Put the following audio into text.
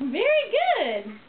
Very good.